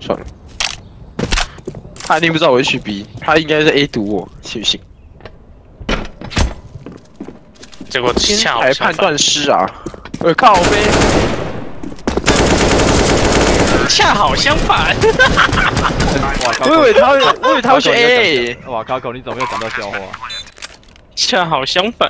算了。他一定不知道我是 B，他应该是 A 堵我，信不信？结果天恰，才判断师啊！我靠呗，恰好相反。哇靠！我以为他会，我以为他会 A，哇，卡口，你怎么又讲到笑话？恰好相反，